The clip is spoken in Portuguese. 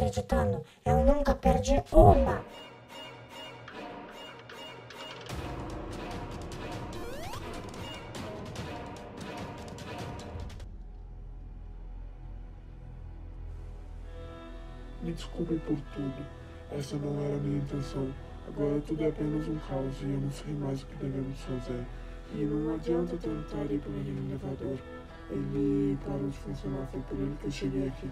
acreditando. Eu nunca perdi uma. Me desculpe por tudo. Essa não era a minha intenção. Agora tudo é apenas um caos e eu não sei mais o que devemos fazer. E não adianta tentar ir pelo elevador. Ele parou de funcionar, foi por ele que eu cheguei aqui.